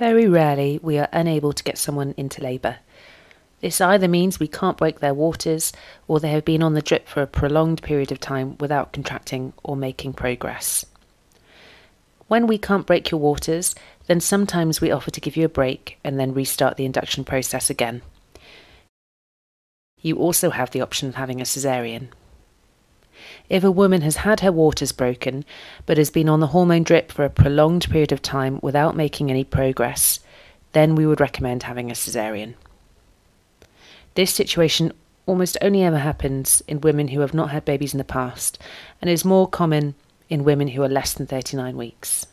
Very rarely we are unable to get someone into labour. This either means we can't break their waters or they have been on the drip for a prolonged period of time without contracting or making progress. When we can't break your waters, then sometimes we offer to give you a break and then restart the induction process again. You also have the option of having a caesarean. If a woman has had her waters broken but has been on the hormone drip for a prolonged period of time without making any progress, then we would recommend having a caesarean. This situation almost only ever happens in women who have not had babies in the past and is more common in women who are less than 39 weeks.